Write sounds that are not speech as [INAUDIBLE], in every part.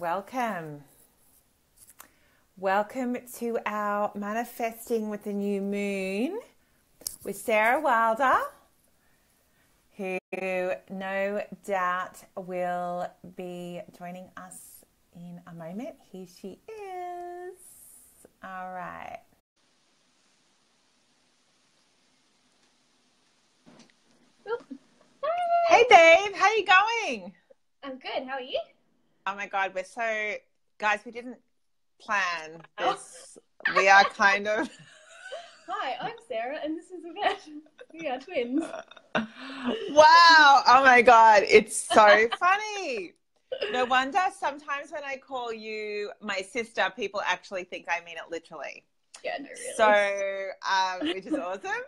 Welcome. Welcome to our Manifesting with the New Moon with Sarah Wilder, who no doubt will be joining us in a moment. Here she is. All right. Hey Dave, how are you going? I'm good. How are you? Oh my god, we're so guys, we didn't plan [LAUGHS] this. We are kind of [LAUGHS] Hi, I'm Sarah, and this is Yvette. We are twins. [LAUGHS] Wow. Oh my god, it's so funny. No wonder sometimes when I call you my sister, people actually think I mean it literally. Yeah, no, really. So, um, which is awesome.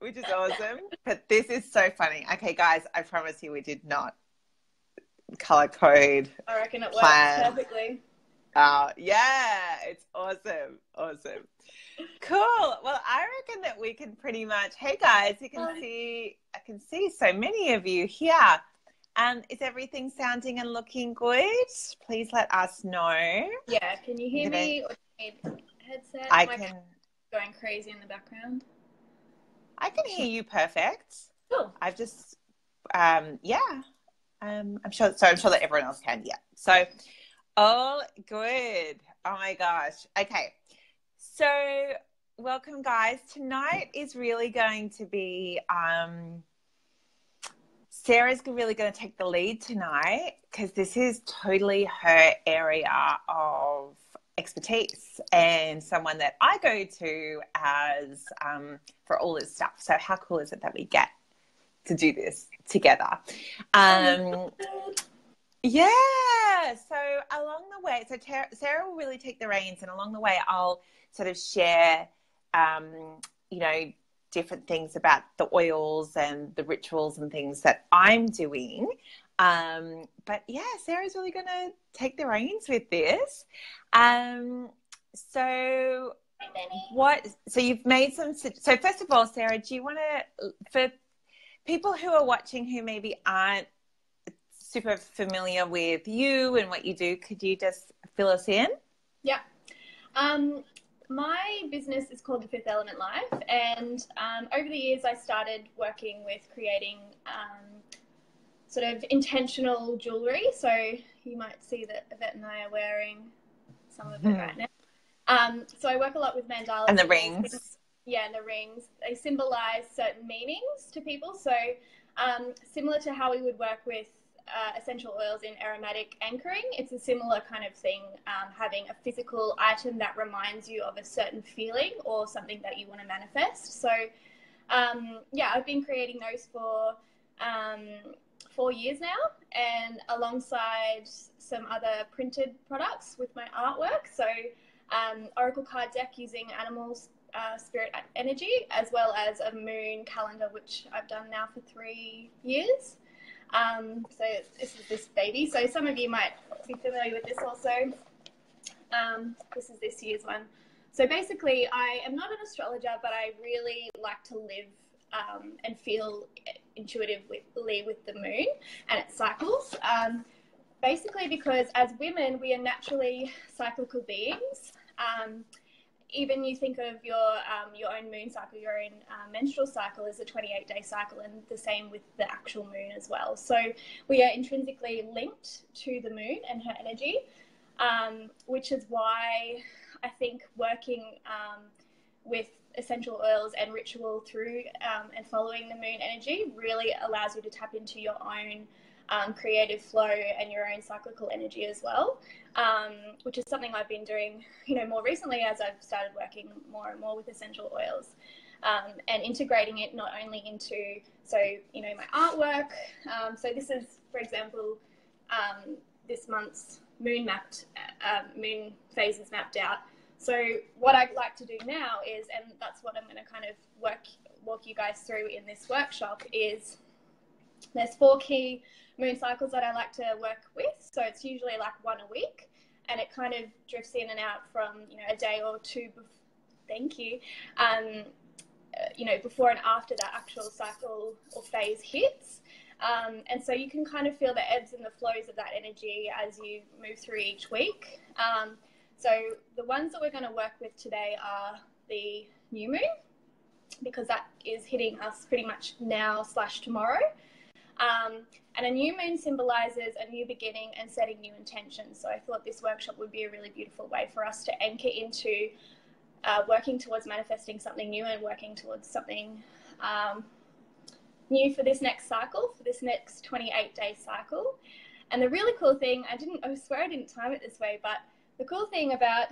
Which is awesome. But this is so funny. Okay, guys, I promise you we did not color code. I reckon it works perfectly. Uh, yeah, it's awesome. Awesome. Cool. Well, I reckon that we can pretty much. Hey guys, you can Hi. see. I can see so many of you here. Um, is everything sounding and looking good? Please let us know. Yeah, can you hear me? Or do you need headset? I Am can. going crazy in the background. I can hear you perfect. Cool. I've just, um, yeah. Um, I'm sure. So I'm sure that everyone else can. Yeah. So, all good. Oh my gosh. Okay. So, welcome, guys. Tonight is really going to be. Um, Sarah's really going to take the lead tonight because this is totally her area of expertise and someone that I go to as um, for all this stuff. So, how cool is it that we get to do this together? Um, yeah. So along the way, so Tara, Sarah will really take the reins, and along the way, I'll sort of share, um, you know, different things about the oils and the rituals and things that I'm doing. Um, but yeah, Sarah's really going to take the reins with this. Um, so what? So you've made some. So first of all, Sarah, do you want to for people who are watching who maybe aren't super familiar with you and what you do, could you just fill us in? Yeah. Um, my business is called the Fifth Element Life, and um, over the years, I started working with creating um, sort of intentional jewelry. So you might see that Yvette and I are wearing some of it Mhm. right now. Um, so I work a lot with mandalas And the rings. Yeah, and the rings. They symbolize certain meanings to people. So, um, similar to how we would work with uh, essential oils in aromatic anchoring, it's a similar kind of thing, um, having a physical item that reminds you of a certain feeling or something that you want to manifest. So, um, yeah, I've been creating those for um, four years now, and alongside some other printed products with my artwork. So, um, Oracle card deck using animals uh, spirit energy, as well as a moon calendar, which I've done now for three years. Um, so this is this baby. So some of you might be familiar with this also. Um, this is this year's one. So basically, I am not an astrologer, but I really like to live um, and feel intuitively with the moon and its cycles. Um, basically, because as women, we are naturally cyclical beings. Even you think of your um, your own moon cycle, your own uh, menstrual cycle is a 28 day cycle, and the same with the actual moon as well. So we are intrinsically linked to the moon and her energy, um, which is why I think working um, with essential oils and ritual through um, and following the moon energy really allows you to tap into your own um, creative flow and your own cyclical energy as well, um, which is something I've been doing, you know, more recently as I've started working more and more with essential oils. Um, and integrating it not only into, so, you know, my artwork. Um, so, this is, for example, um, this month's moon mapped, uh, moon phases mapped out. So, what I'd like to do now is, and that's what I'm going to kind of work, walk you guys through in this workshop, is there's four key moon cycles that I like to work with. So it's usually like one a week, and it kind of drifts in and out from you know a day or two. Bef- thank you. Um, uh, you know, before and after that actual cycle or phase hits. Um, and so you can kind of feel the ebbs and the flows of that energy as you move through each week. Um, so the ones that we're going to work with today are the new moon, because that is hitting us pretty much now slash tomorrow. Um, and a new moon symbolizes a new beginning and setting new intentions. So I thought this workshop would be a really beautiful way for us to anchor into uh, working towards manifesting something new and working towards something um, new for this next cycle, for this next 28 day cycle. And the really cool thing, I didn't, I swear I didn't time it this way, but the cool thing about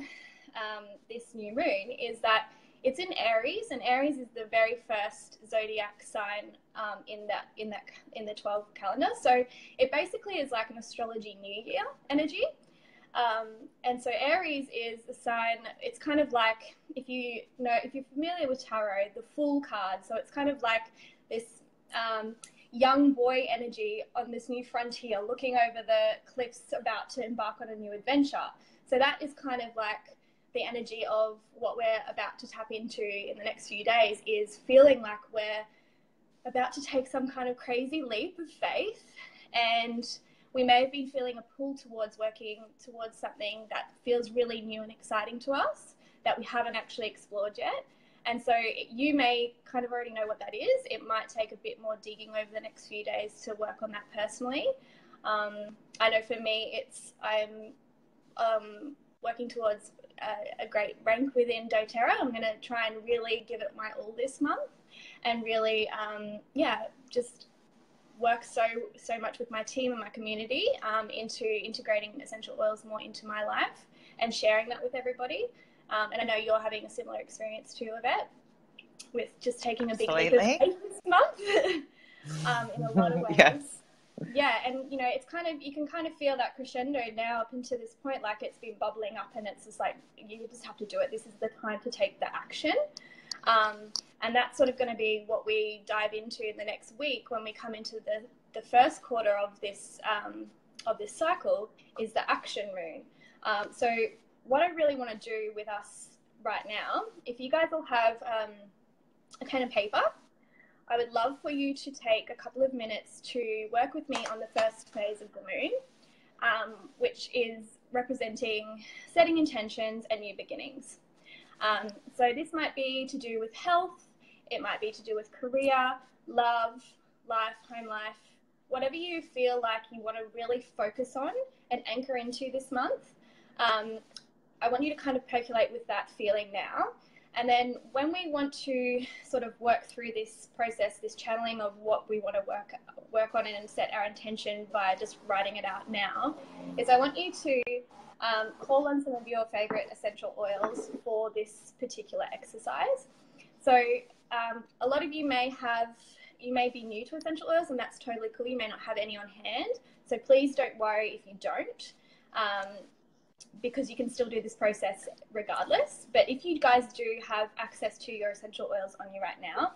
um, this new moon is that it's in Aries, and Aries is the very first zodiac sign um, in that in that in the 12 calendar. So it basically is like an astrology new year energy. Um, and so Aries is the sign. It's kind of like if you know if you're familiar with tarot, the Fool card. So it's kind of like this um, young boy energy on this new frontier, looking over the cliffs, about to embark on a new adventure. So that is kind of like the energy of what we're about to tap into in the next few days is feeling like we're about to take some kind of crazy leap of faith and we may have been feeling a pull towards working towards something that feels really new and exciting to us that we haven't actually explored yet. And so you may kind of already know what that is. It might take a bit more digging over the next few days to work on that personally. Um, I know for me, it's I'm um, working towards a, a, great rank within doTERRA. I'm going to try and really give it my all this month, and really, um, yeah, just work so so much with my team and my community um, into integrating essential oils more into my life and sharing that with everybody. Um, and I know you're having a similar experience too, Yvette, with just taking a big leap of faith this month [LAUGHS] um, in a lot of [LAUGHS] ways. yes. Yeah, and you know, it's kind of you can kind of feel that crescendo now up until this point, like it's been bubbling up, and it's just like you just have to do it. This is the time to take the action. Um, and that's sort of going to be what we dive into in the next week when we come into the, the first quarter of this um, of this cycle is the action moon. Um, so what I really want to do with us right now, if you guys all have um, a pen and paper, I would love for you to take a couple of minutes to work with me on the first phase of the moon, um, which is representing setting intentions and new beginnings. Um, so this might be to do with health, it might be to do with career, love, life, home life, whatever you feel like you want to really focus on and anchor into this month. Um, I want you to kind of percolate with that feeling now. And then when we want to sort of work through this process, this channeling of what we want to work work on and set our intention by just writing it out now, is I want you to um, call on some of your favorite essential oils for this particular exercise. So um, a lot of you may have, you may be new to essential oils, and that's totally cool. You may not have any on hand. So please don't worry if you don't, um, because you can still do this process regardless. But if you guys do have access to your essential oils on you right now,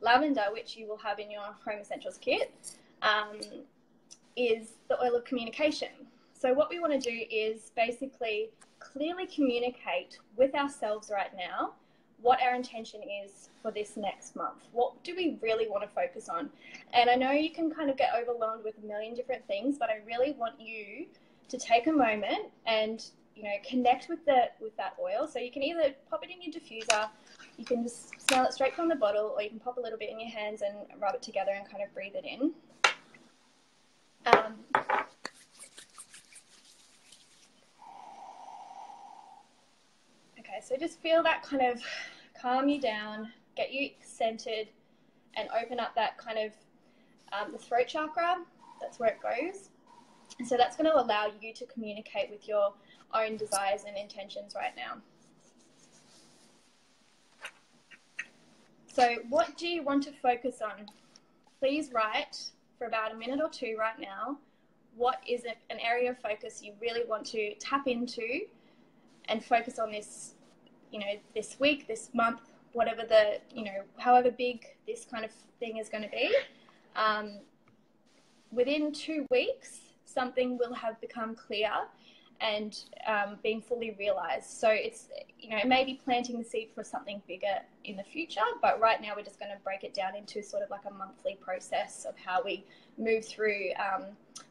lavender, which you will have in your home essentials kit, um, is the oil of communication. So what we want to do is basically clearly communicate with ourselves right now what our intention is for this next month. What do we really want to focus on? And I know you can kind of get overwhelmed with a million different things, but I really want you to take a moment and you know connect with the with that oil. So you can either pop it in your diffuser, you can just smell it straight from the bottle, or you can pop a little bit in your hands and rub it together and kind of breathe it in. Um, okay, so just feel that kind of calm you down, get you centered, and open up that kind of um, the throat chakra. That's where it goes. And so that's going to allow you to communicate with your own desires and intentions right now. So, what do you want to focus on? Please write for about a minute or two right now. What is an area of focus you really want to tap into and focus on this you know, this week, this month, whatever the, you know, however big this kind of thing is going to be, um, within two weeks, something will have become clear and um, being fully realized. So it's, you know, maybe planting the seed for something bigger in the future, but right now we're just going to break it down into sort of like a monthly process of how we move through um,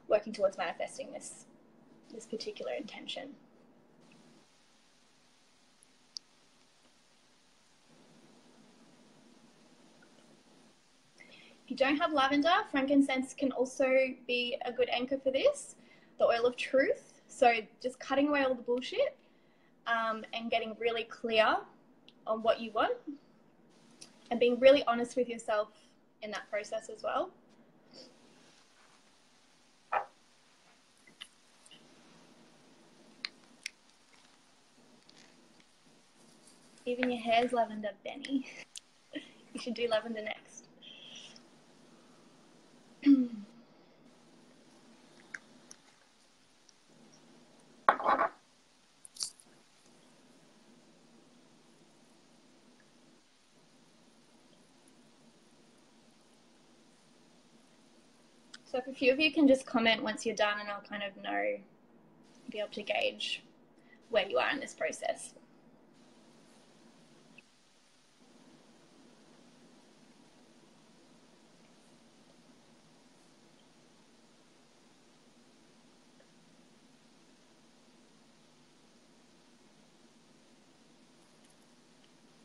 working towards manifesting this this particular intention. If you don't have lavender, frankincense can also be a good anchor for this. The oil of truth so just cutting away all the bullshit um, and getting really clear on what you want and being really honest with yourself in that process as well. Even your hair's lavender, Benny. [LAUGHS] you should do lavender next. [CLEARS THROAT] So if a few of you can just comment once you're done and I'll kind of know, be able to gauge where you are in this process.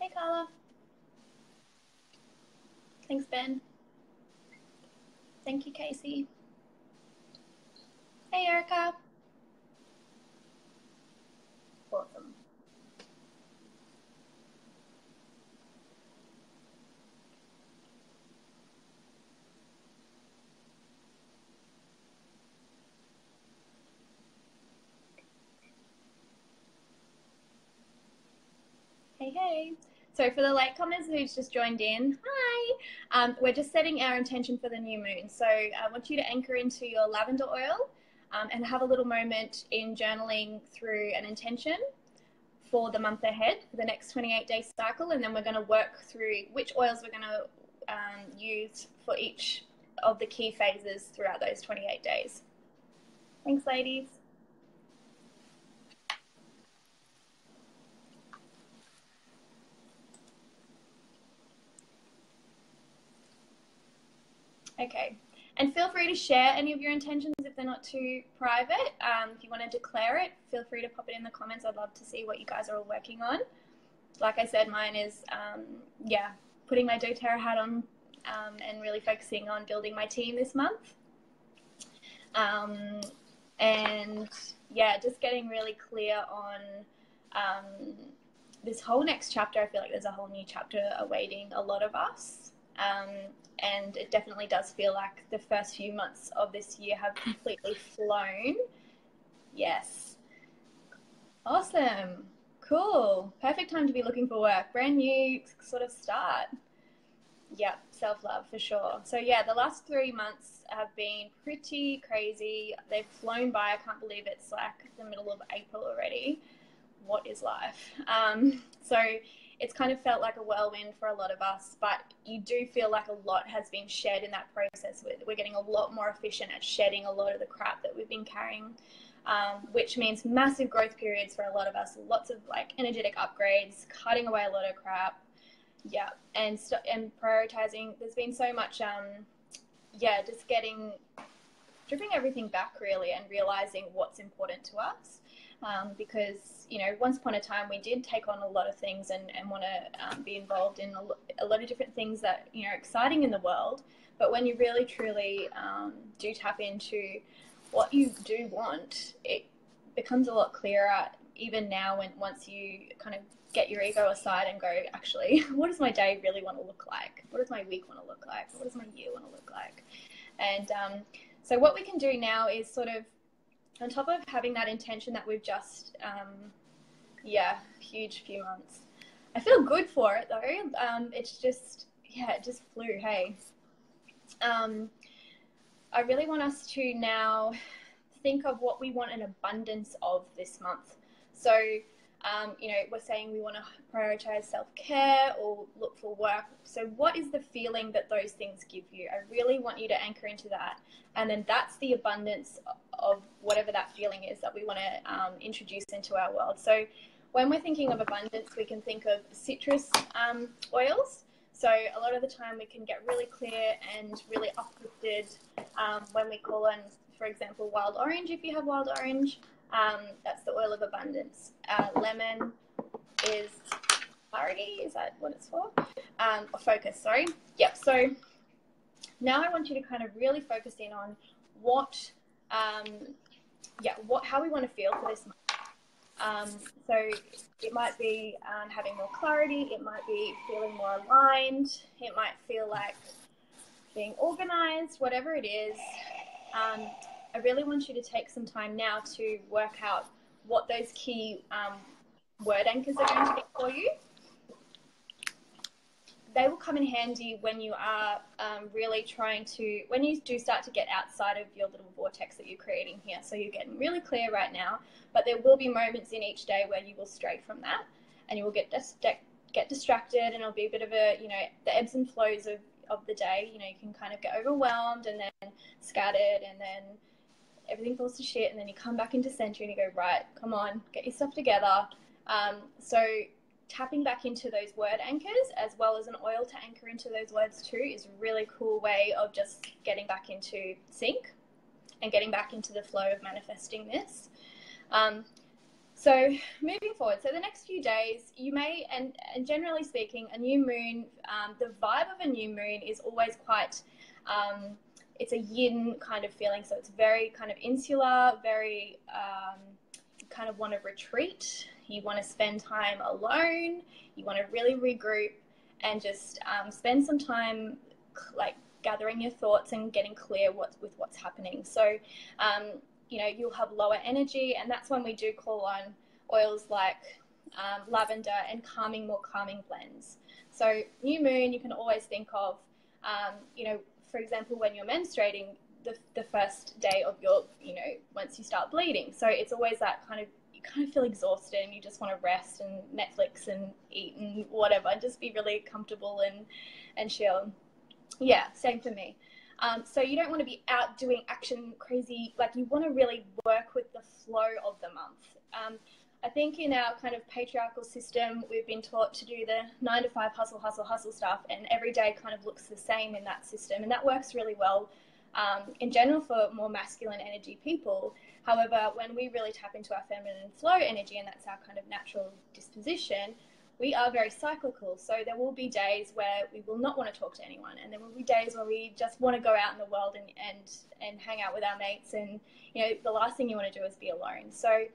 Hey Carla. Thank you, Casey. Hey, Erica. Awesome. Hey, hey. So for the late comers who's just joined in, hi. Um, we're just setting our intention for the new moon. So I want you to anchor into your lavender oil um, and have a little moment in journaling through an intention for the month ahead for the next 28 day cycle. And then we're going to work through which oils we're going to um, use for each of the key phases throughout those 28 days. Thanks, ladies. Okay. And feel free to share any of your intentions if they're not too private. Um, if you want to declare it, feel free to pop it in the comments. I'd love to see what you guys are all working on. Like I said, mine is, um, yeah, putting my doTERRA hat on um, and really focusing on building my team this month. Um, and yeah, just getting really clear on um, this whole next chapter. I feel like there's a whole new chapter awaiting a lot of us. Um, and it definitely does feel like the first few months of this year have [LAUGHS] completely flown. Yes. Awesome. Cool. Perfect time to be looking for work. Brand new sort of start. Yeah, self love for sure. So, yeah, the last three months have been pretty crazy. They've flown by. I can't believe it's like the middle of April already. What is life? Um, [LAUGHS] so, it's kind of felt like a whirlwind for a lot of us, but you do feel like a lot has been shed in that process. We're getting a lot more efficient at shedding a lot of the crap that we've been carrying, um, which means massive growth periods for a lot of us. Lots of like energetic upgrades, cutting away a lot of crap. Yeah, and st- and prioritizing. There's been so much, um, yeah, just getting stripping everything back really and realizing what's important to us um, because you know once upon a time we did take on a lot of things and, and want to um, be involved in a, a, lot of different things that you know are exciting in the world. But when you really truly um, do tap into what you do want it becomes a lot clearer even now when once you kind of get your ego aside and go actually [LAUGHS] what does my day really want to look like? What does my week want to look like? What does my year want to look like? And um, so what we can do now is sort of on top of having that intention that we've just, um, yeah, huge few months. I feel good for it though. Um, it's just, yeah, it just flew. Hey, um, I really want us to now think of what we want an abundance of this month. So Um, you know, we're saying we want to prioritize self care or look for work. So, what is the feeling that those things give you? I really want you to anchor into that. And then that's the abundance of whatever that feeling is that we want to um, introduce into our world. So, when we're thinking of abundance, we can think of citrus um, oils. So a lot of the time we can get really clear and really uplifted um, when we call on, for example, wild orange. If you have wild orange, um, that's the oil of abundance. Uh, lemon is clarity. Is that what it's for? Um, or focus. Sorry. Yep. So now I want you to kind of really focus in on what, um, yeah, what how we want to feel for this month. Um, so it might be um, having more clarity, it might be feeling more aligned, it might feel like being organized, whatever it is. Um, I really want you to take some time now to work out what those key um, word anchors are going to be for you they will come in handy when you are um, really trying to, when you do start to get outside of your little vortex that you're creating here. So you're getting really clear right now, but there will be moments in each day where you will stray from that and you will get dis- get distracted and it'll be a bit of a, you know, the ebbs and flows of, of the day. You know, you can kind of get overwhelmed and then scattered and then everything falls to shit and then you come back into center and you go, right, come on, get yourself together. Um, so tapping back into those word anchors as well as an oil to anchor into those words too is a really cool way of just getting back into sync and getting back into the flow of manifesting this. Um, so moving forward, so the next few days, you may, and, and generally speaking, a new moon, um, the vibe of a new moon is always quite, um, it's a yin kind of feeling. So it's very kind of insular, very um, kind of want to retreat you want to spend time alone, you want to really regroup and just um, spend some time like gathering your thoughts and getting clear what, with what's happening. So, um, you know, you'll have lower energy, and that's when we do call on oils like um, lavender and calming, more calming blends. So, new moon, you can always think of, um, you know, for example, when you're menstruating, the, the first day of your, you know, once you start bleeding. So, it's always that kind of you kind of feel exhausted and you just want to rest and Netflix and eat and whatever, and just be really comfortable and and chill. Yeah, same for me. Um, so you don't want to be out doing action crazy. Like you want to really work with the flow of the month. Um, I think in our kind of patriarchal system, we've been taught to do the nine to five hustle, hustle, hustle stuff, and every day kind of looks the same in that system, and that works really well um, in general for more masculine energy people. However, when we really tap into our feminine flow energy, and that's our kind of natural disposition, we are very cyclical. So there will be days where we will not want to talk to anyone, and there will be days where we just want to go out in the world and and and hang out with our mates. And you know, the last thing you want to do is be alone. So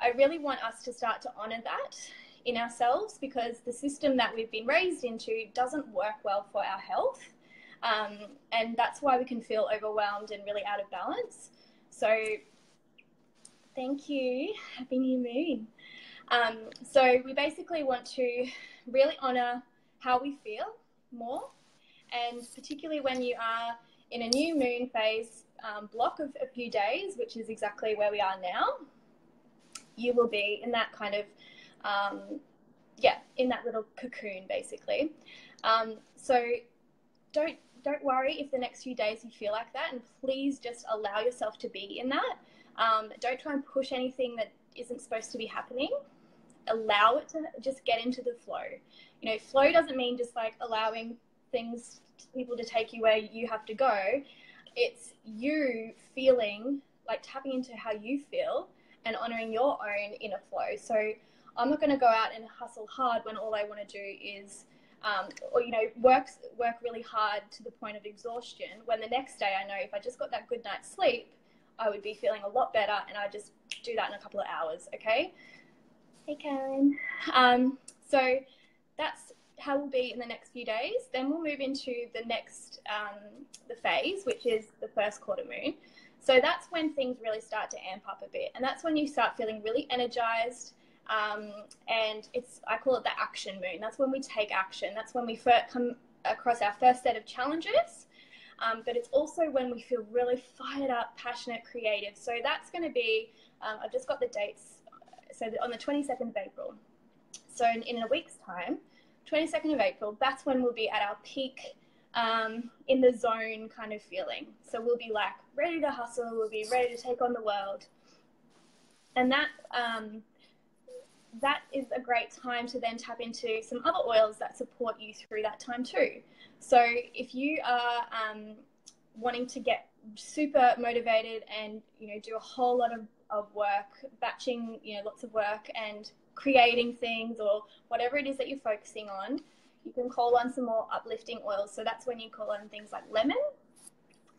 I really want us to start to honor that in ourselves because the system that we've been raised into doesn't work well for our health. Um, and that's why we can feel overwhelmed and really out of balance. So Thank you. Happy New Moon. Um, so we basically want to really honour how we feel more, and particularly when you are in a new moon phase um, block of a few days, which is exactly where we are now, you will be in that kind of, um, yeah, in that little cocoon basically. Um, so don't don't worry if the next few days you feel like that, and please just allow yourself to be in that. Um, don't try and push anything that isn't supposed to be happening. Allow it to just get into the flow. You know, flow doesn't mean just like allowing things, people to take you where you have to go. It's you feeling like tapping into how you feel and honoring your own inner flow. So I'm not going to go out and hustle hard when all I want to do is, um, or you know, work work really hard to the point of exhaustion. When the next day I know if I just got that good night's sleep, I would be feeling a lot better and I just do that in a couple of hours, okay? Hey, Karen. Um, so that's how we'll be in the next few days. Then we'll move into the next um, the phase, which is the first quarter moon. So that's when things really start to amp up a bit, and that's when you start feeling really energized. Um, and it's I call it the action moon. That's when we take action. That's when we first come across our first set of challenges, um, but it's also when we feel really fired up, passionate, creative. So that's going to be, um, I've just got the dates so on the 22nd of April. So in, in a week's time, 22nd of April, that's when we'll be at our peak um, in the zone kind of feeling. So we'll be like ready to hustle, we'll be ready to take on the world. And that um, that is a great time to then tap into some other oils that support you through that time too. So if you are um, wanting to get super motivated and you know do a whole lot of, of work, batching you know lots of work and creating things or whatever it is that you're focusing on, you can call on some more uplifting oils. So that's when you call on things like lemon,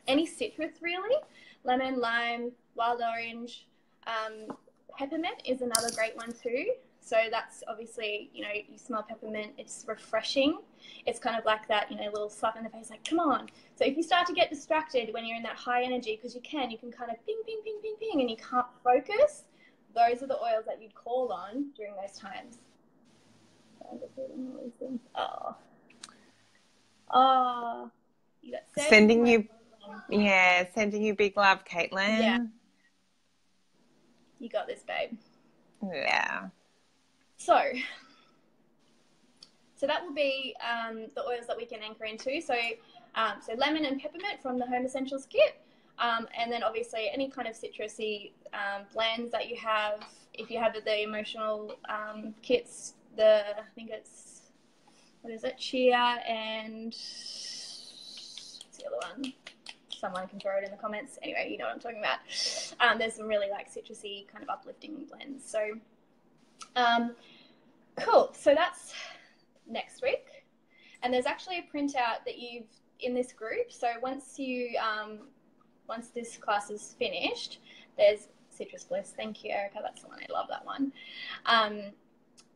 any citrus really, lemon, lime, wild orange. Um, peppermint is another great one too. So that's obviously, you know, you smell peppermint, it's refreshing. It's kind of like that, you know, little slap in the face, like, come on. So if you start to get distracted when you're in that high energy, because you can, you can kind of ping, ping, ping, ping, ping, and you can't focus, those are the oils that you'd call on during those times. Oh. Oh. You sending you, yeah, sending you big love, Caitlin. Yeah. You got this, babe. Yeah. So, so that will be um, the oils that we can anchor into. So, um, so lemon and peppermint from the Home Essentials kit. Um, and then obviously any kind of citrusy um, blends that you have. If you have the emotional um, kits, the I think it's what is it, Cheer and what's the other one? Someone can throw it in the comments. Anyway, you know what I'm talking about. Um, there's some really like citrusy kind of uplifting blends. So um, cool. So that's next week. And there's actually a printout that you've in this group. So once you um, once this class is finished, there's Citrus Bliss. Thank you, Erica. That's the one. I love that one. Um,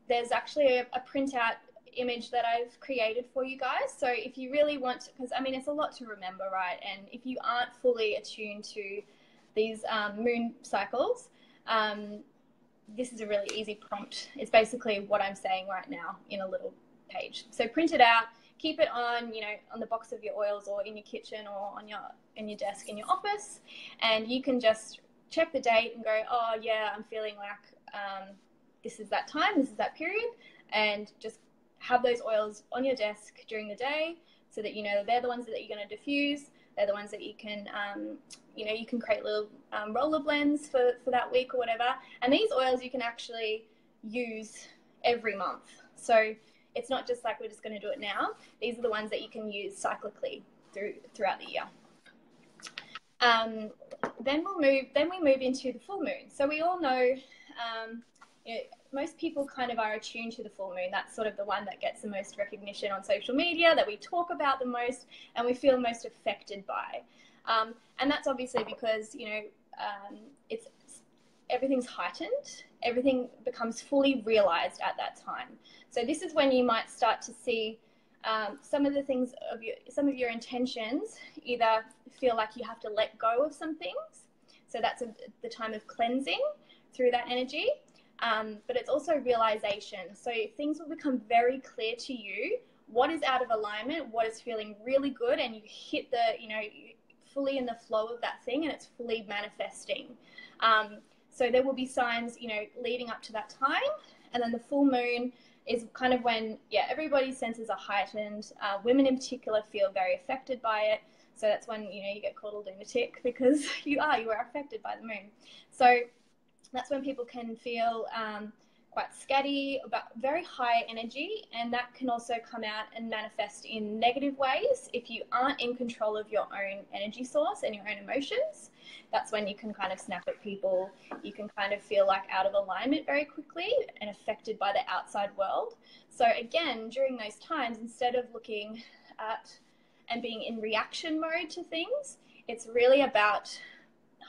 there's actually a, a printout image that I've created for you guys. So if you really want, to, because I mean, it's a lot to remember, right? And if you aren't fully attuned to these um, moon cycles, um, this is a really easy prompt. It's basically what I'm saying right now in a little page. So print it out, keep it on, you know, on the box of your oils or in your kitchen or on your in your desk in your office, and you can just check the date and go, oh yeah, I'm feeling like um, this is that time, this is that period, and just have those oils on your desk during the day so that you know they're the ones that you're going to diffuse they're the ones that you can, um, you know, you can create little um, roller blends for, for that week or whatever. And these oils you can actually use every month. So it's not just like we're just going to do it now. These are the ones that you can use cyclically through throughout the year. Um, then we'll move. Then we move into the full moon. So we all know, um, most people kind of are attuned to the full moon. That's sort of the one that gets the most recognition on social media, that we talk about the most, and we feel most affected by. Um, and that's obviously because you know um, it's everything's heightened. Everything becomes fully realized at that time. So this is when you might start to see um, some of the things of your some of your intentions either feel like you have to let go of some things. So that's a, the time of cleansing through that energy um, but it's also realization. So things will become very clear to you what is out of alignment, what is feeling really good, and you hit the, you know, fully in the flow of that thing and it's fully manifesting. Um, so there will be signs, you know, leading up to that time. And then the full moon is kind of when, yeah, everybody's senses are heightened. Uh, women in particular feel very affected by it. So that's when, you know, you get called a lunatic [LAUGHS] because you are, you are affected by the moon. So that's when people can feel um, quite scatty, but very high energy, and that can also come out and manifest in negative ways if you aren't in control of your own energy source and your own emotions. That's when you can kind of snap at people. You can kind of feel like out of alignment very quickly and affected by the outside world. So, again, during those times, instead of looking at and being in reaction mode to things, it's really about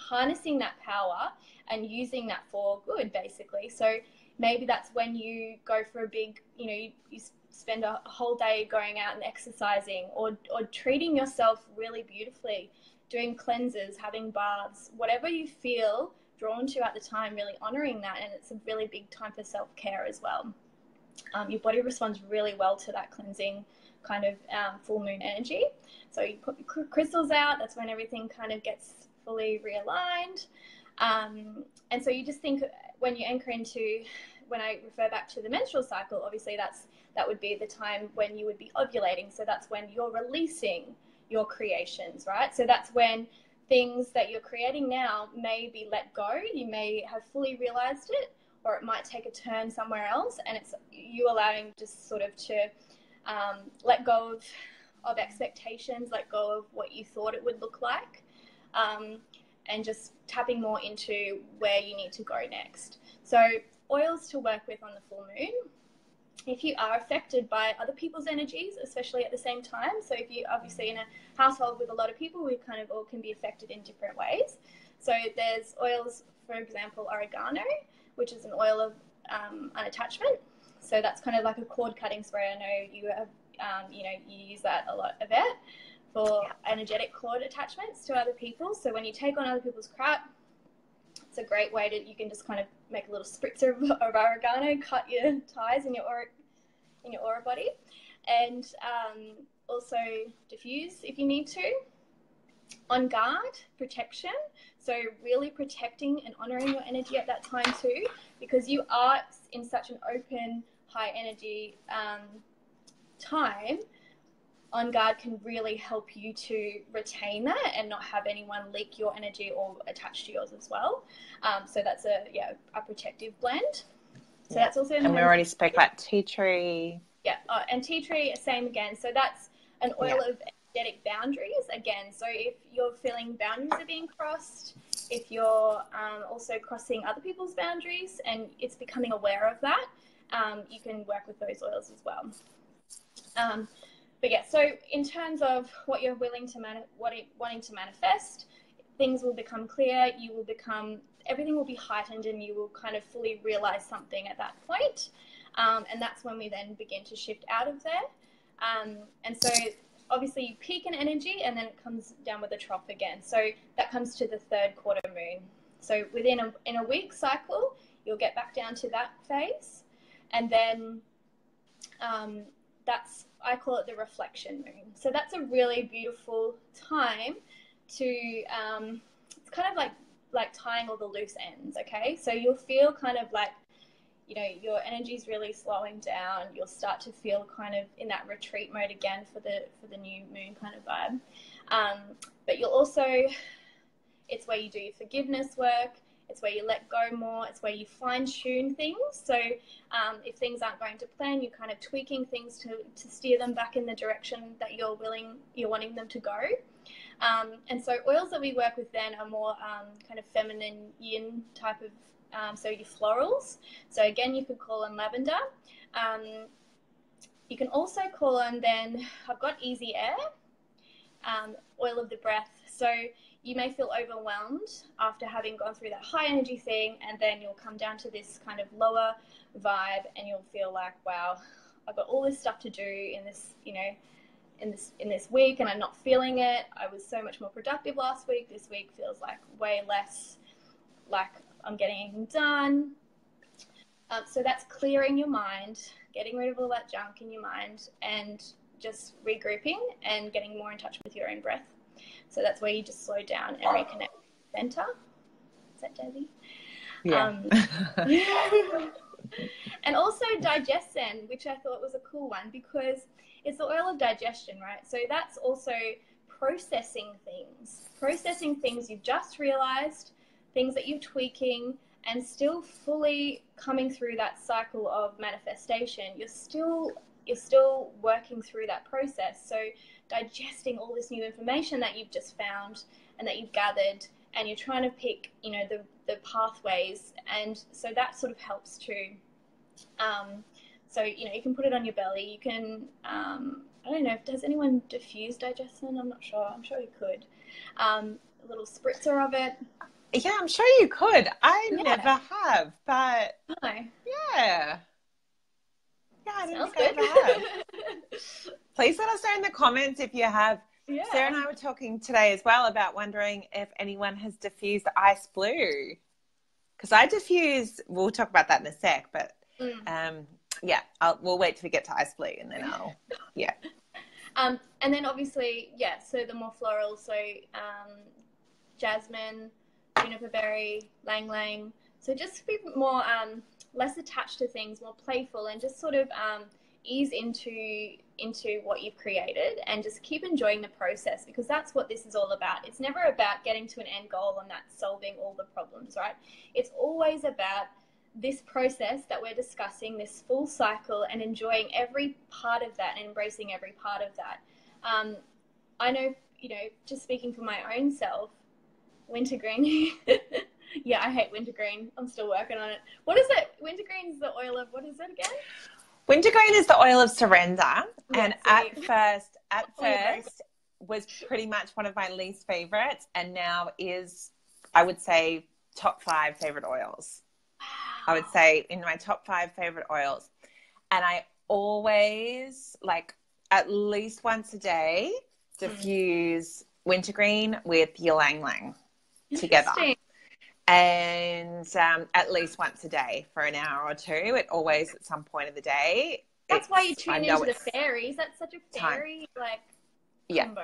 harnessing that power and using that for good, basically. So maybe that's when you go for a big, you know, you, you spend a whole day going out and exercising or, or treating yourself really beautifully, doing cleanses, having baths, whatever you feel drawn to at the time, really honoring that. And it's a really big time for self care as well. Um, your body responds really well to that cleansing kind of um, full moon energy. So you put crystals out, that's when everything kind of gets fully realigned. Um, and so you just think when you anchor into, when I refer back to the menstrual cycle, obviously that's that would be the time when you would be ovulating. So that's when you're releasing your creations, right? So that's when things that you're creating now may be let go. You may have fully realized it, or it might take a turn somewhere else, and it's you allowing just sort of to um, let go of, of expectations, let go of what you thought it would look like, um, and just tapping more into where you need to go next. So, oils to work with on the full moon. If you are affected by other people's energies, especially at the same time, so if you obviously in a household with a lot of people, we kind of all can be affected in different ways. So there's oils, for example, oregano, which is an oil of um, unattachment. So that's kind of like a cord cutting spray. I know you have, um, you know, you use that a lot of it for energetic cord attachments to other people. So when you take on other people's crap, it's a great way to you can just kind of make a little spritzer of, [LAUGHS] of oregano, cut your ties in your aura, in your aura body, and um, also diffuse if you need to. On guard, protection. So really protecting and honoring your energy at that time too, because you are in such an open, high energy um, time on guard can really help you to retain that and not have anyone leak your energy or attach to yours as well. Um, so that's a yeah a protective blend. So yeah. that's also and we already spoke about tea tree. Yeah, oh, and tea tree same again. So that's an oil yeah. of energetic boundaries again. So if you're feeling boundaries are being crossed, if you're um, also crossing other people's boundaries and it's becoming aware of that, um, you can work with those oils as well. Um, but yeah, so in terms of what you're willing to mani- what it, wanting to manifest, things will become clear. You will become everything will be heightened, and you will kind of fully realize something at that point. Um, and that's when we then begin to shift out of there. Um, and so obviously you peak in energy, and then it comes down with a trough again. So that comes to the third quarter moon. So within a in a week cycle, you'll get back down to that phase, and then um, that's I call it the reflection moon. So that's a really beautiful time to. Um, it's kind of like like tying all the loose ends. Okay, so you'll feel kind of like you know your energy is really slowing down. You'll start to feel kind of in that retreat mode again for the for the new moon kind of vibe. Um, but you'll also it's where you do your forgiveness work it's where you let go more. It's where you fine tune things. So um, if things aren't going to plan, you're kind of tweaking things to, to steer them back in the direction that you're willing, you're wanting them to go. Um, and so oils that we work with then are more um, kind of feminine yin type of, um, so your florals. So again, you could call on lavender. Um, you can also call on then, I've got easy air, um, oil of the breath. So you may feel overwhelmed after having gone through that high energy thing, and then you'll come down to this kind of lower vibe, and you'll feel like, wow, I've got all this stuff to do in this, you know, in this in this week, and I'm not feeling it. I was so much more productive last week. This week feels like way less like I'm getting anything done. Um, so that's clearing your mind, getting rid of all that junk in your mind, and just regrouping and getting more in touch with your own breath. So that's where you just slow down and reconnect center. Is that Desi? Yeah. Um, [LAUGHS] and also DigestZen, which I thought was a cool one because it's the oil of digestion, right? So that's also processing things, processing things you've just realized, things that you're tweaking, and still fully coming through that cycle of manifestation. You're still you're still working through that process. So digesting all this new information that you've just found and that you've gathered and you're trying to pick you know the, the pathways. And so that sort of helps too. Um, so you know you can put it on your belly. You can um, i don't know does anyone diffuse DigestZen? I'm not sure. I'm sure you could. Um, a little spritzer of it. Yeah i'm sure you could. I yeah. never have but no. yeah yeah i don't think i ever have Please let us know in the comments if you have. Yeah. Sarah and I were talking today as well about wondering if anyone has diffused ice blue. Because I diffuse, we'll talk about that in a sec, but mm. um, yeah, I'll, we'll wait till we get to ice blue and then I'll, yeah. [LAUGHS] Um, and then obviously, yeah, so the more floral, so um, jasmine, juniper berry, ylang ylang, So just be more um, less attached to things, more playful, and just sort of um, ease into into what you've created and just keep enjoying the process because that's what this is all about. It's never about getting to an end goal and that's solving all the problems, right? It's always about this process that we're discussing, this full cycle, and enjoying every part of that and embracing every part of that. Um, I know, you know, just speaking for my own self, wintergreen. [LAUGHS] yeah, I hate wintergreen. I'm still working on it. What is it? Wintergreen is the oil of what is it again? Wintergreen is the oil of surrender, and at first, at first, was pretty much one of my least favorites, and now is, I would say, top five favorite oils. Wow. I would say in my top five favorite oils, and I always like at least once a day hmm. diffuse wintergreen with ylang ylang together and um, at least once a day for an hour or two. It always at some point of the day. That's why you tune into the fairies. That's such a fairy time. like yeah. combo.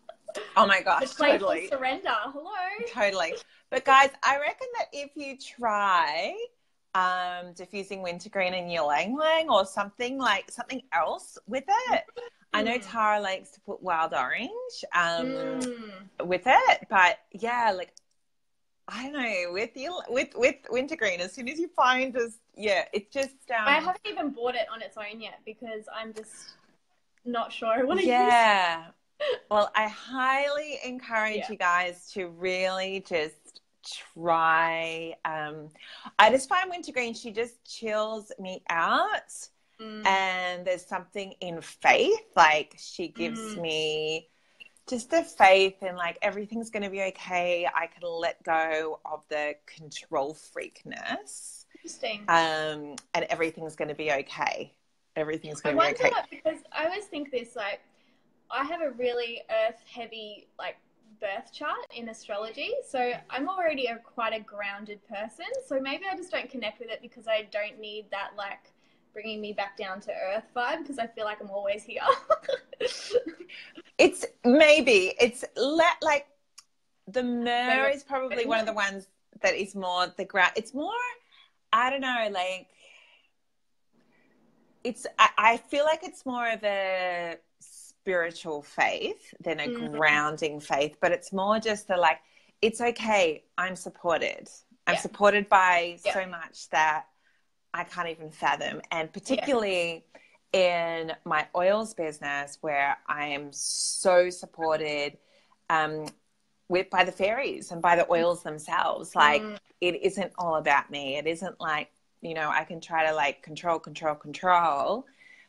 [LAUGHS] oh my gosh, totally surrender. Hello. Totally. But guys, I reckon that if you try um, diffusing wintergreen and ylang ylang or something like something else with it. I know mm. Tara likes to put wild orange um, mm. with it, but yeah, like I don't know with you with with wintergreen. As soon as you find just yeah, it's just. Um, I haven't even bought it on its own yet because I'm just not sure what yeah. [LAUGHS] well, I highly encourage yeah. you guys to really just try. Um, I just find wintergreen. She just chills me out, mm. and there's something in faith. Like she gives mm. me just the faith and like everything's going to be okay. I can let go of the control freakness. Interesting. Um, and everything's going to be okay. Everything's going to be okay. because I always think this like I have a really earth heavy like birth chart in astrology. So I'm already a quite a grounded person. So maybe I just don't connect with it because I don't need that like bringing me back down to earth vibe because I feel like I'm always here. it's maybe it's let like the myrrh is probably one of the ones that is more the ground. It's more I don't know like it's I, I feel like it's more of a spiritual faith than a mm-hmm. grounding faith, but it's more just the like, it's okay. I'm supported. I'm yeah. supported by yeah. so much that I can't even fathom. And particularly yeah. in my oils business, where I am so supported um, with by the fairies and by the oils themselves. Like mm. it isn't all about me. It isn't like you know I can try to like control, control, control.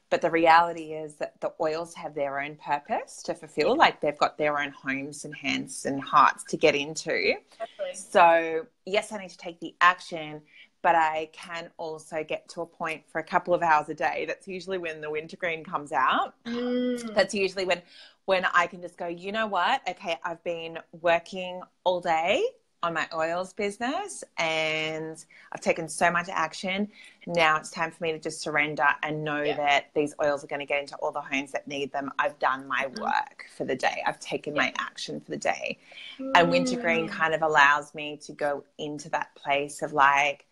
But the reality is that the oils have their own purpose to fulfill. Like they've got their own homes and hands and hearts to get into. Exactly. So yes, I need to take the action but I can also get to a point for a couple of hours a day. That's usually when the wintergreen comes out. Mm. That's usually when when I can just go, you know what? Okay, I've been working all day on my oils business and I've taken so much action. Now it's time for me to just surrender and know yeah. that these oils are going to get into all the homes that need them. I've done my mm. work for the day. I've taken yeah. my action for the day. Mm. And wintergreen kind of allows me to go into that place of like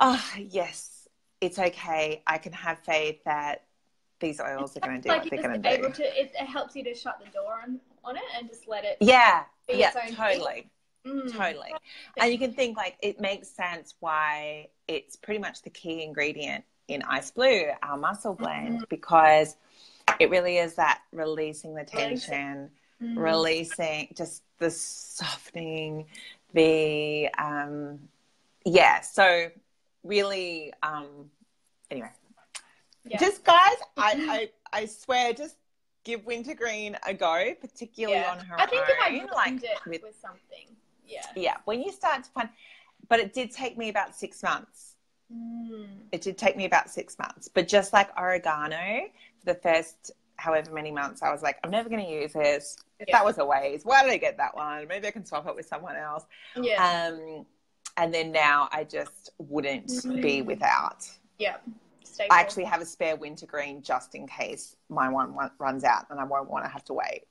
oh, yes, it's okay. I can have faith that these oils are going to do like what they're going to do. To, it, it, helps you to shut the door on, on it and just let it. Yeah, yeah, totally. Mm. Totally. And you can think like it makes sense why it's pretty much the key ingredient in Ice Blue, our muscle blend, mm-hmm. because it really is that releasing the tension, mm-hmm. releasing just the softening, the um yeah. So really um anyway yeah. just guys I, I i swear just give wintergreen a go particularly yeah. on her i think own. if i like it with, with something yeah yeah when you start to find but it did take me about six months mm. it did take me about six months but just like oregano for the first however many months i was like i'm never going to use this yeah. that was a waste why did i get that one maybe i can swap it with someone else yeah um and then now I just wouldn't mm-hmm. be without. Yeah. I actually have a spare wintergreen just in case my one runs out and I won't want to have to wait.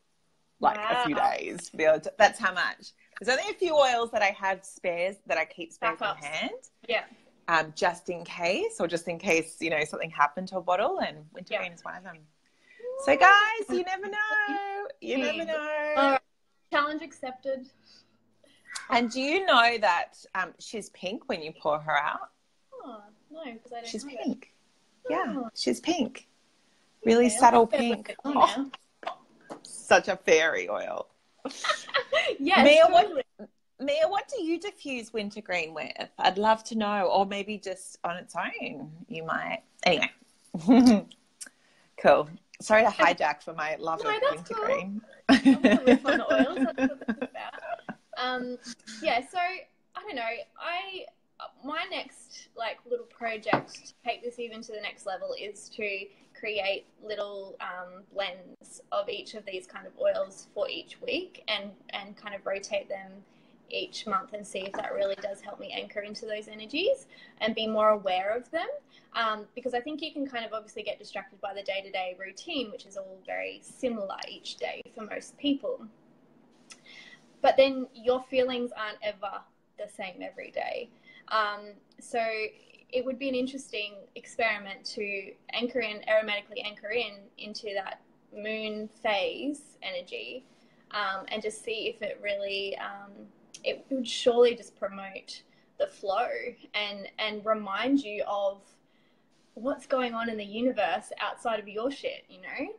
like wow. a few days. To, that's how much. There's only a few oils that I have spares that I keep spares on hand. Yeah. Um, just in case, or just in case you know something happened to a bottle, and wintergreen yeah. is one of them. So, guys, you never know. You never know. Challenge accepted. And do you know that um, she's pink when you pour her out? Oh, no, because I don't She's pink. It. Yeah, oh. she's pink. Really okay, subtle pink. Oh, [LAUGHS] such a fairy oil. [LAUGHS] yes, Mia, totally. what, Mia, what do you diffuse wintergreen with? I'd love to know, or maybe just on its own, you might. Anyway, [LAUGHS] cool. Sorry to hijack for my love no, of wintergreen. Cool. Um, yeah, so I don't know. I my next like little project to take this even to the next level is to create little um, blends of each of these kind of oils for each week and and kind of rotate them each month and see if that really does help me anchor into those energies and be more aware of them um, because i think you can kind of obviously get distracted by the day-to-day routine which is all very similar each day for most people but then your feelings aren't ever the same every day um, so it would be an interesting experiment to anchor in, aromatically anchor in into that moon phase energy um, and just see if it really, um, it would surely just promote the flow and, and remind you of what's going on in the universe outside of your shit, you know?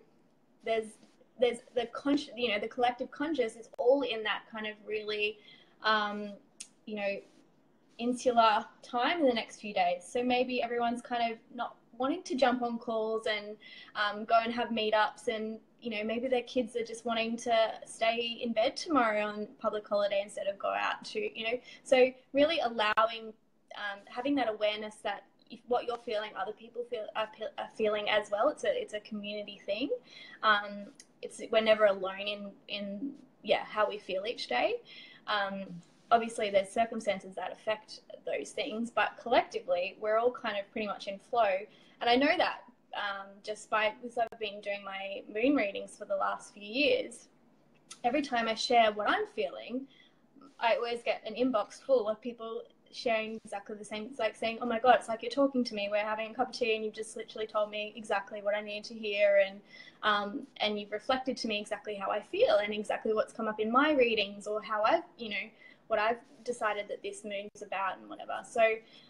There's, there's the conscious, you know, the collective conscious is all in that kind of really, um, you know, insular time in the next few days. So maybe everyone's kind of not wanting to jump on calls and um, go and have meetups and you know maybe their kids are just wanting to stay in bed tomorrow on public holiday instead of go out to you know. So really allowing um, having that awareness that if what you're feeling other people feel are, are, feeling as well. It's a it's a community thing. Um, it's we're never alone in in yeah how we feel each day um, obviously there's circumstances that affect those things, but collectively we're all kind of pretty much in flow. And I know that um, just by because I've been doing my moon readings for the last few years, every time I share what I'm feeling, I always get an inbox full of people sharing exactly the same. It's like saying, "Oh my god, it's like you're talking to me. We're having a cup of tea, and you've just literally told me exactly what I need to hear, and um, and you've reflected to me exactly how I feel, and exactly what's come up in my readings, or how I've, you know, what I've decided that this moon's about and whatever. So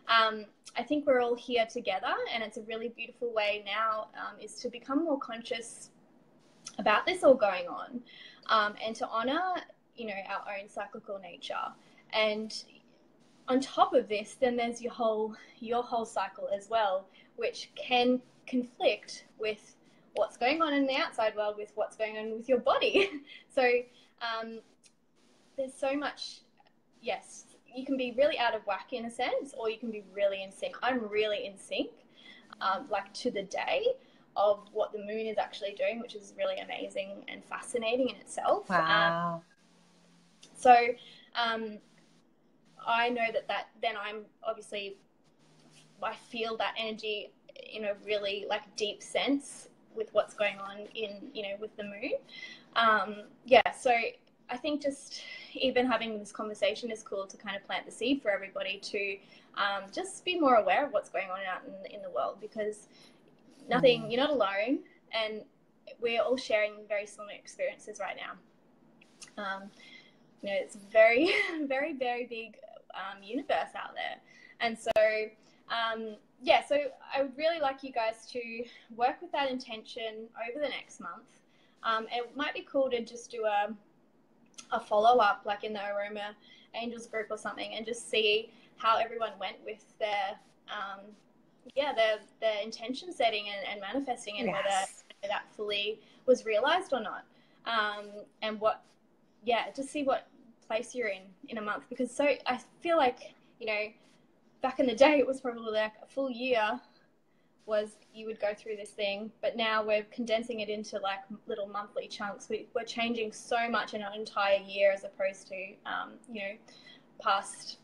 um, I think we're all here together, and it's a really beautiful way now um, is to become more conscious about this all going on, um, and to honor, you know, our own cyclical nature. And on top of this, then there's your whole your whole cycle as well, which can conflict with what's going on in the outside world with what's going on with your body. [LAUGHS] so um, there's so much yes, you can be really out of whack in a sense, or you can be really in sync. I'm really in sync, um, like to the day of what the moon is actually doing, which is really amazing and fascinating in itself. Wow. Um, so um, I know that that then I'm obviously I feel that energy in a really like deep sense with what's going on in you know with the moon. Um, yeah, so I think just even having this conversation is cool to kind of plant the seed for everybody to um, just be more aware of what's going on out in, in the world because nothing, mm. you're not alone, and we're all sharing very similar experiences right now. Um, you know, it's very, [LAUGHS] very, very big um, universe out there, and so um, yeah, so I would really like you guys to work with that intention over the next month. Um, it might be cool to just do a a follow up, like in the Aroma Angels group or something, and just see how everyone went with their, um, yeah, their their intention setting and, and manifesting, and yes. whether that fully was realized or not, um, and what, yeah, just see what place you're in in a month. Because so I feel like you know, back in the day, it was probably like a full year was you would go through this thing, but now we're condensing it into like little monthly chunks. We, are changing so much in an entire year as opposed to, um, you know, past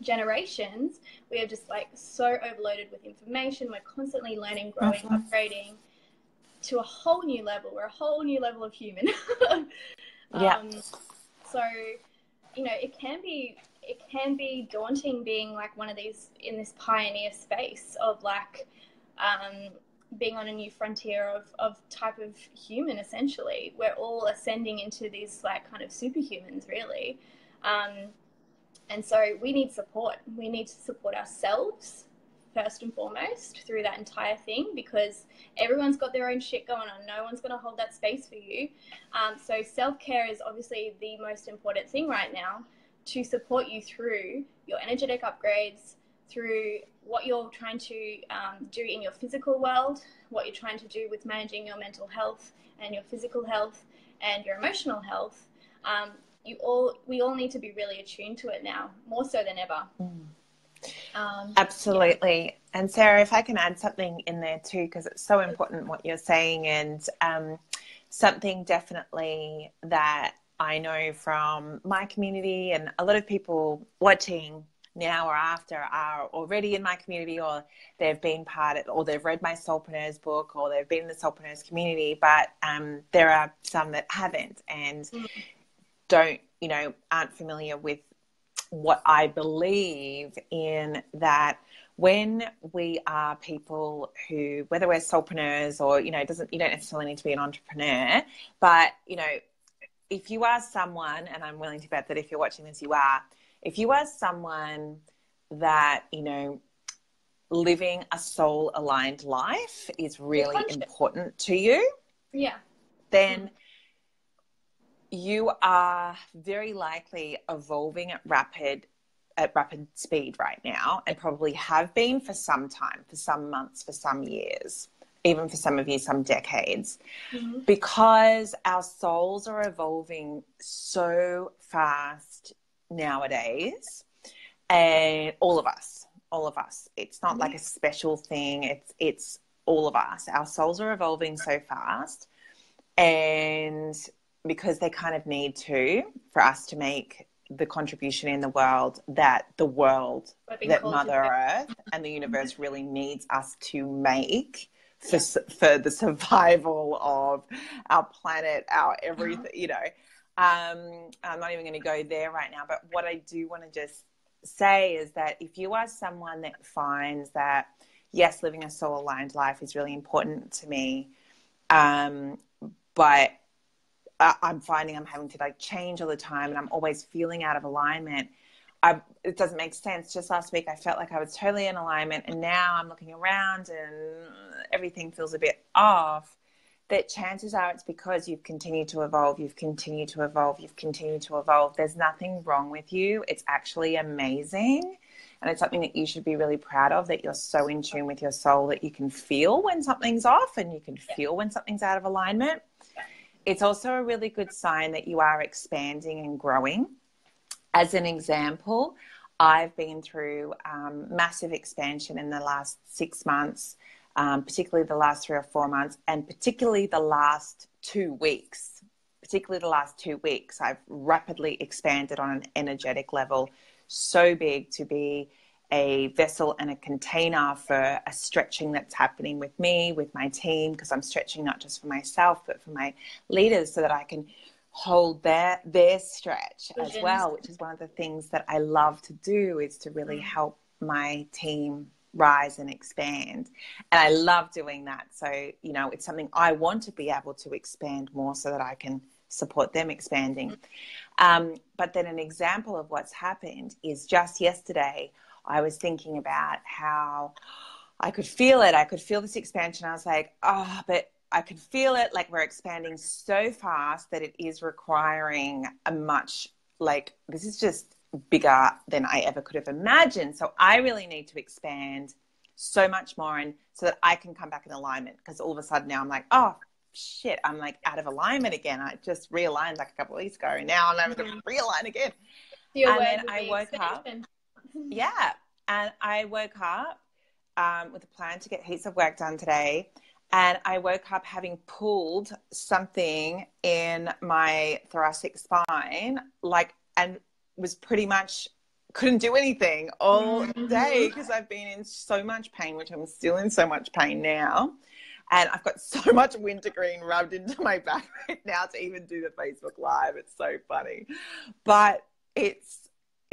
generations. We are just like so overloaded with information. We're constantly learning, growing, upgrading to a whole new level. We're a whole new level of human. [LAUGHS] Yeah. Um, so, you know, it can be it can be daunting being like one of these in this pioneer space of like um, being on a new frontier of, of type of human essentially. We're all ascending into these like kind of superhumans really. Um, and so we need support. We need to support ourselves first and foremost through that entire thing because everyone's got their own shit going on no one's going to hold that space for you um, so self-care is obviously the most important thing right now to support you through your energetic upgrades through what you're trying to um, do in your physical world, what you're trying to do with managing your mental health and your physical health and your emotional health. Um, you all, we all need to be really attuned to it now, more so than ever. Mm. Um, Absolutely. Yeah. And Sarah, if I can add something in there too, because it's so important what you're saying, and um, something definitely that I know from my community and a lot of people watching now or after are already in my community or they've been part of, or they've read my soulpreneurs book or they've been in the soulpreneurs community but um, there are some that haven't and mm. don't you know aren't familiar with what i believe in that when we are people who whether we're soulpreneurs or you know doesn't you don't necessarily need to be an entrepreneur but you know if you are someone and i'm willing to bet that if you're watching this you are if you are someone that, you know, living a soul aligned life is really important to you, yeah, then you are very likely evolving at rapid at rapid speed right now and probably have been for some time, for some months, for some years, even for some of you, some decades, mm-hmm. because our souls are evolving so fast nowadays and all of us all of us. It's not like a special thing. It's it's all of us. Our souls are evolving so fast and because they kind of need to for us to make the contribution in the world that the world that mother earth and the universe really needs us to make for, yeah. for the survival of our planet our everything you know. Um, I'm not even going to go there right now, but what I do want to just say is that if you are someone that finds that, yes, living a soul aligned life is really important to me, um, but I'm finding I'm having to like change all the time and I'm always feeling out of alignment. I, it doesn't make sense. Just last week, I felt like I was totally in alignment, and now I'm looking around and everything feels a bit off that chances are it's because you've continued to evolve, you've continued to evolve, you've continued to evolve. There's nothing wrong with you. It's actually amazing. And it's something that you should be really proud of that you're so in tune with your soul that you can feel when something's off and you can feel when something's out of alignment. It's also a really good sign that you are expanding and growing. As an example, I've been through um, massive expansion in the last six months um, particularly the last three or four months, and particularly the last two weeks. Particularly the last two weeks, I've rapidly expanded on an energetic level, so big to be a vessel and a container for a stretching that's happening with me, with my team, because I'm stretching not just for myself, but for my leaders so that I can hold their their stretch as well, which is one of the things that I love to do is to really mm. help my team rise and expand. And I love doing that. So, you know, it's something I want to be able to expand more so that I can support them expanding. Um, but then an example of what's happened is just yesterday, I was thinking about how I could feel it. I could feel this expansion. I was like, oh, but I could feel it like we're expanding so fast that it is requiring a much, like, this is just bigger than I ever could have imagined. So I really need to expand so much more and so that I can come back in alignment because all of a sudden now I'm like, oh shit, I'm like out of alignment again. I just realigned like a couple of weeks ago and now I'm going to realign again. You're and then I woke expansion. up. Yeah. And I woke up um, with a plan to get heaps of work done today. And I woke up having pulled something in my thoracic spine, like, and was pretty much couldn't do anything all mm-hmm. day because I've been in so much pain, which I'm still in so much pain now. And I've got [LAUGHS] so much wintergreen rubbed into my back [LAUGHS] right now to even do the Facebook Live. It's so funny. But it's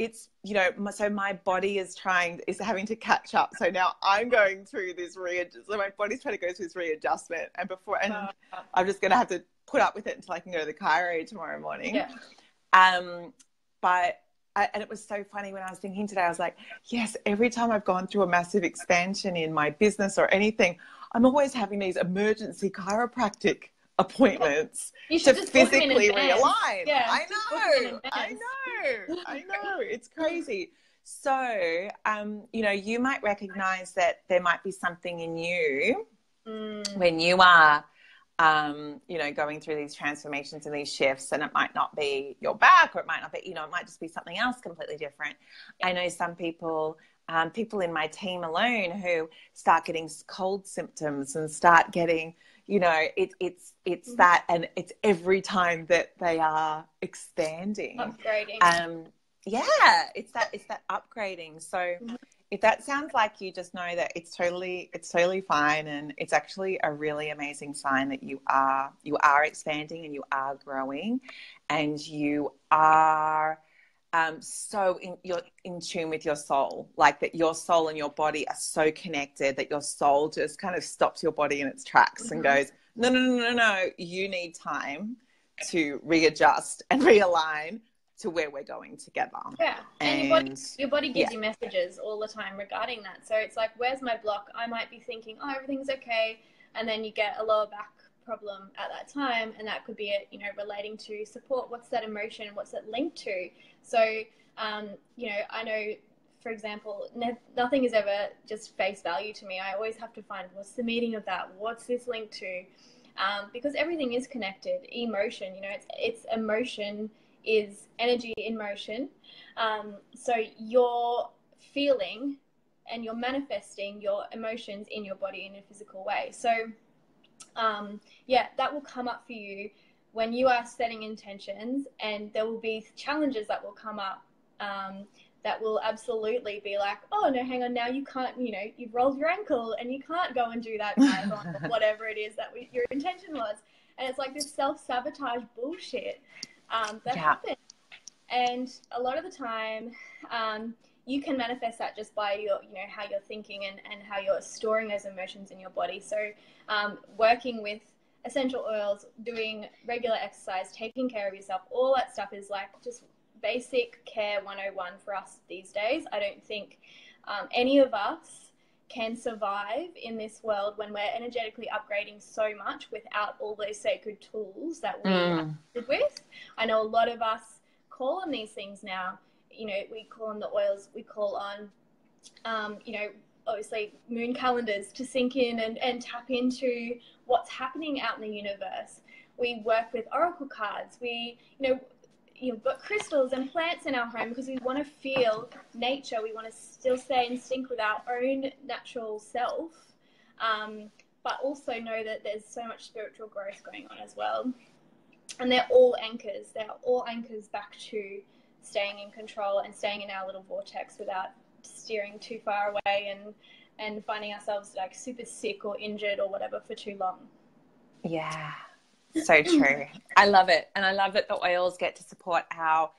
it's you know so my body is trying is having to catch up so now i'm going through this readjust so my body's trying to go through this readjustment and before and uh, i'm just going to have to put up with it until i can go to the chiro tomorrow morning yeah. um but I, and it was so funny when I was thinking today, I was like, yes, every time I've gone through a massive expansion in my business or anything, I'm always having these emergency chiropractic appointments to physically realign. Yeah, I know, I know, I [LAUGHS] know. It's crazy. So, um, you know, you might recognize that there might be something in you mm. when you are, um, you know, going through these transformations and these shifts, and it might not be your back, or it might not be, you know, it might just be something else completely different. I know some people um, people in my team alone who start getting cold symptoms and start getting you know it, it's it's mm-hmm. that and it's every time that they are expanding upgrading um yeah it's that it's that upgrading so mm-hmm. if that sounds like you just know that it's totally it's totally fine and it's actually a really amazing sign that you are you are expanding and you are growing and you are um, so in, you're in tune with your soul, like that your soul and your body are so connected that your soul just kind of stops your body in its tracks mm-hmm. and goes, no, no, no, no, no, you need time to readjust and realign to where we're going together. Yeah. And, and your body, your body gives yeah. you messages all the time regarding that. So it's like, where's my block? I might be thinking, oh, everything's okay. And then you get a lower back problem at that time and that could be it you know relating to support. What's that emotion? What's it linked to? So um, you know i know for example ne- nothing is ever just face value to me. I always have to find what's the meaning of that? What's this linked to? Um, because everything is connected. Emotion you know it's, it's emotion is energy in motion. Um, so you're feeling and you're manifesting your emotions in your body in a physical way. So um, yeah, that will come up for you when you are setting intentions, and there will be challenges that will come up um, that will absolutely be like, oh no, hang on, now you can't, you know, you've rolled your ankle and you can't go and do that [LAUGHS] or whatever it is that we, your intention was, and it's like this self sabotage bullshit um, that yeah. happens, and a lot of the time. You can manifest that just by your, you know, how you're thinking and, and how you're storing those emotions in your body. So, um, working with essential oils, doing regular exercise, taking care of yourself, all that stuff is like just basic care 101 for us these days. I don't think um, any of us can survive in this world when we're energetically upgrading so much without all those sacred tools that we mm. with. I know a lot of us call on these things now you know, we call on the oils, we call on, um, you know, obviously moon calendars to sink in and, and tap into what's happening out in the universe. We work with oracle cards. We, you know, you've got crystals and plants in our home because we want to feel nature. We want to still stay in sync with our own natural self, um, but also know that there's so much spiritual growth going on as well. And they're all anchors. They're all anchors back to staying in control and staying in our little vortex without steering too far away and and finding ourselves like super sick or injured or whatever for too long. Yeah. So [CLEARS THROAT] true. I love it. And I love that the oils get to support our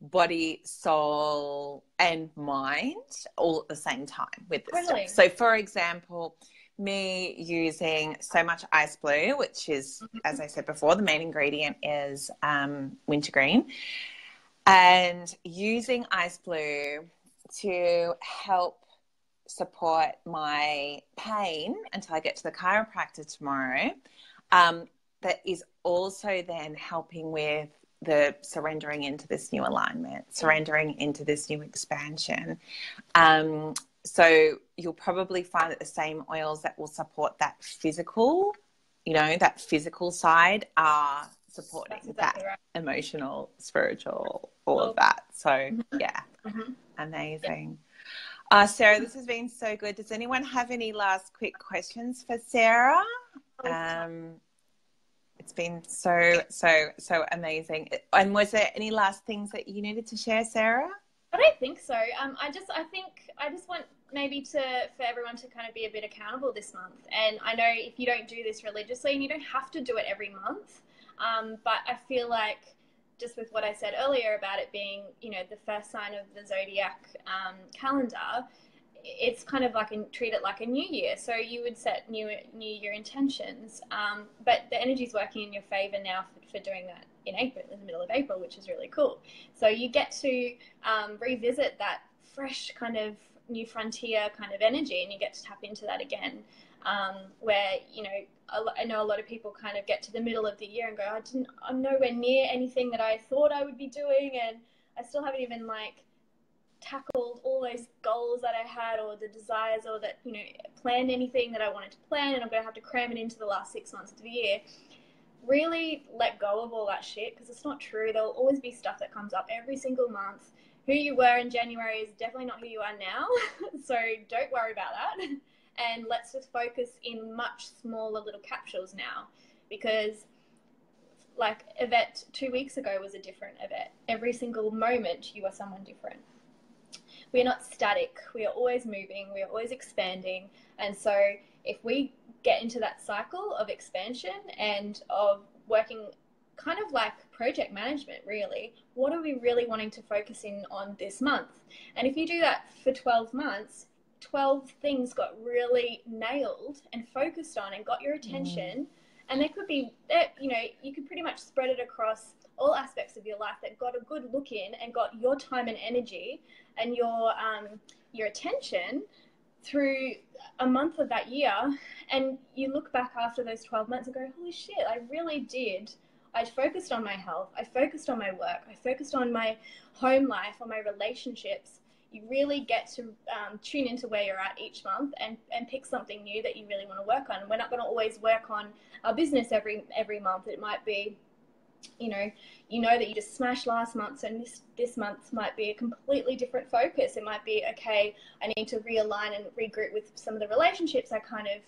body, soul, and mind all at the same time with this totally. stuff. So, for example, me using so much ice blue, which is, mm-hmm. as I said before, the main ingredient is um, wintergreen and using ice blue to help support my pain until I get to the chiropractor tomorrow. Um, that is also then helping with the surrendering into this new alignment, surrendering into this new expansion. Um, so you'll probably find that the same oils that will support that physical, you know, that physical side are supporting exactly that right. emotional, spiritual, all of that. So mm-hmm. yeah, mm-hmm. amazing. Uh, Sarah, this has been so good. Does anyone have any last quick questions for Sarah? Um, it's been so so so amazing. And was there any last things that you needed to share, Sarah? I don't think so. Um, I just I think I just want maybe to for everyone to kind of be a bit accountable this month. And I know if you don't do this religiously, and you don't have to do it every month, um, but I feel like just with what I said earlier about it being, you know, the first sign of the zodiac um, calendar, it's kind of like a, treat it like a new year. So you would set new new year intentions, um, but the energy is working in your favor now for, for, doing that in April, in the middle of April, which is really cool. So you get to um, revisit that fresh kind of new frontier kind of energy, and you get to tap into that again. Um, where you know, I know a lot of people kind of get to the middle of the year and go, I didn't, I'm nowhere near anything that I thought I would be doing, and I still haven't even like tackled all those goals that I had or the desires or that, you know, planned anything that I wanted to plan and I'm to have to cram it into the last six months of the year. Really let go of all that shit because it's not true. There'll always be stuff that comes up every single month. Who you were in January is definitely not who you are now. [LAUGHS] so don't worry about that. And let's just focus in much smaller little capsules now because like Yvette two weeks ago was a different Yvette. Every single moment you are someone different we're not static. We are always moving. We are always expanding. And so if we get into that cycle of expansion and of working kind of like project management really what are we really wanting to focus in on this month and if you do that for 12 months 12 things got really nailed and focused on and got your attention. Mm. and there could be that you know you could pretty much spread it across all aspects of your life that got a good look in and got your time and energy and your um, your attention through a month of that year. And you look back after those 12 months and go holy shit i really did. I focused on my health. I focused on my work. I focused on my home life on my relationships you really get to um, tune into where you're at each month and, and pick something new that you really want to work on we're not going to always work on our business every every month it might be you know, you know that you just smashed last month, and this this month might be a completely different focus. It might be okay. I need to realign and regroup with some of the relationships I kind of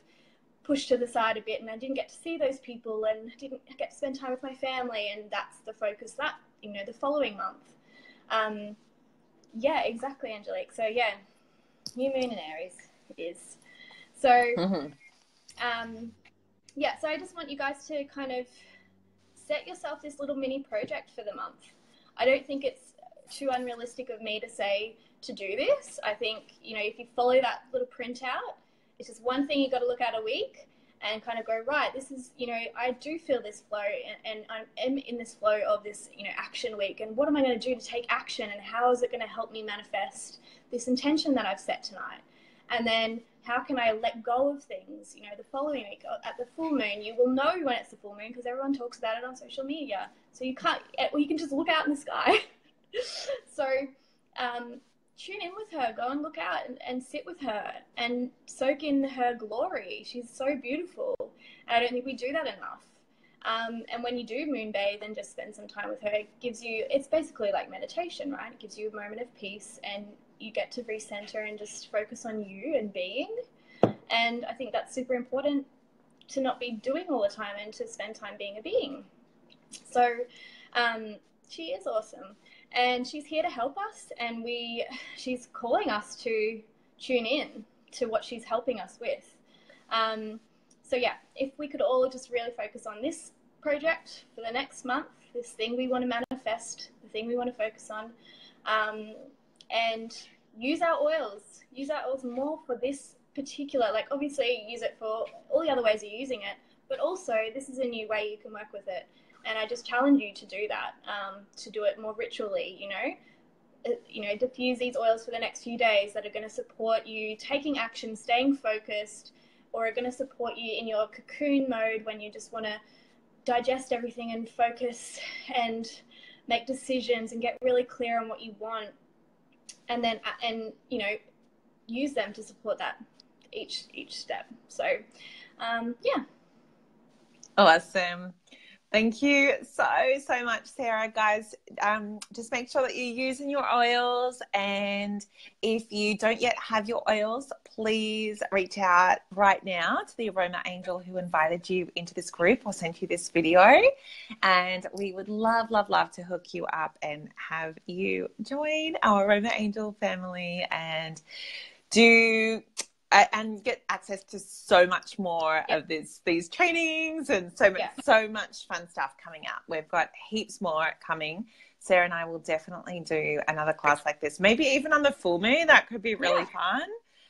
pushed to the side a bit, and I didn't get to see those people, and didn't get to spend time with my family, and that's the focus that you know the following month. Um, yeah, exactly, Angelique. So yeah, new moon in Aries is So, mm-hmm. um, yeah. So I just want you guys to kind of set yourself this little mini project for the month. I don't think it's too unrealistic of me to say to do this. I think, you know, if you follow that little printout, it's just one thing you got to look at a week and kind of go, right, this is, you know, I do feel this flow and, and I am in this flow of this, you know, action week. And what am I going to do to take action and how is it going to help me manifest this intention that I've set tonight? And then how can I let go of things? You know, the following week uh, at the full moon, you will know when it's the full moon because everyone talks about it on social media. So you can't, eh, well, you can just look out in the sky. [LAUGHS] so um, tune in with her, go and look out and, and, sit with her and soak in her glory. She's so beautiful. And I don't think we do that enough. Um, and when you do moon bathe and just spend some time with her, it gives you, it's basically like meditation, right? It gives you a moment of peace and you get to recenter and just focus on you and being. And I think that's super important to not be doing all the time and to spend time being a being. So um, she is awesome. And she's here to help us and we she's calling us to tune in to what she's helping us with. Um, so yeah, if we could all just really focus on this project for the next month, this thing we want to manifest, the thing we want to focus on, um, and use our oils. Use our oils more for this particular, like obviously use it for all the other ways you're using it, but also this is a new way you can work with it. And I just challenge you to do that, um, to do it more ritually, you know. Uh, you know, diffuse these oils for the next few days that are going to support you taking action, staying focused, or are going to support you in your cocoon mode when you just want to digest everything and focus and make decisions and get really clear on what you want. And then and you know use them to support that each each step. So um, yeah. Awesome Thank you so, so much, Sarah. Guys, um, just make sure that you're using your oils. And if you don't yet have your oils, please reach out right now to the Aroma Angel who invited you into this group or sent you this video. And we would love, love, love to hook you up and have you join our Aroma Angel family and do and get access to so much more Yep. of this these trainings and so much Yeah. so much fun stuff coming up. We've got heaps more coming. Sarah and I will definitely do another class like this, maybe even on the full moon. That could be really fun.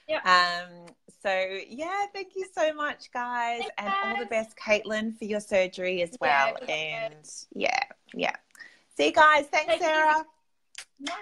Yeah. Um, so yeah, thank you so much, guys, Thanks, and all the best, Caitlin, for your surgery as Yeah, well. good and yeah, yeah. See you guys. Thanks, easy. Sarah. Yeah.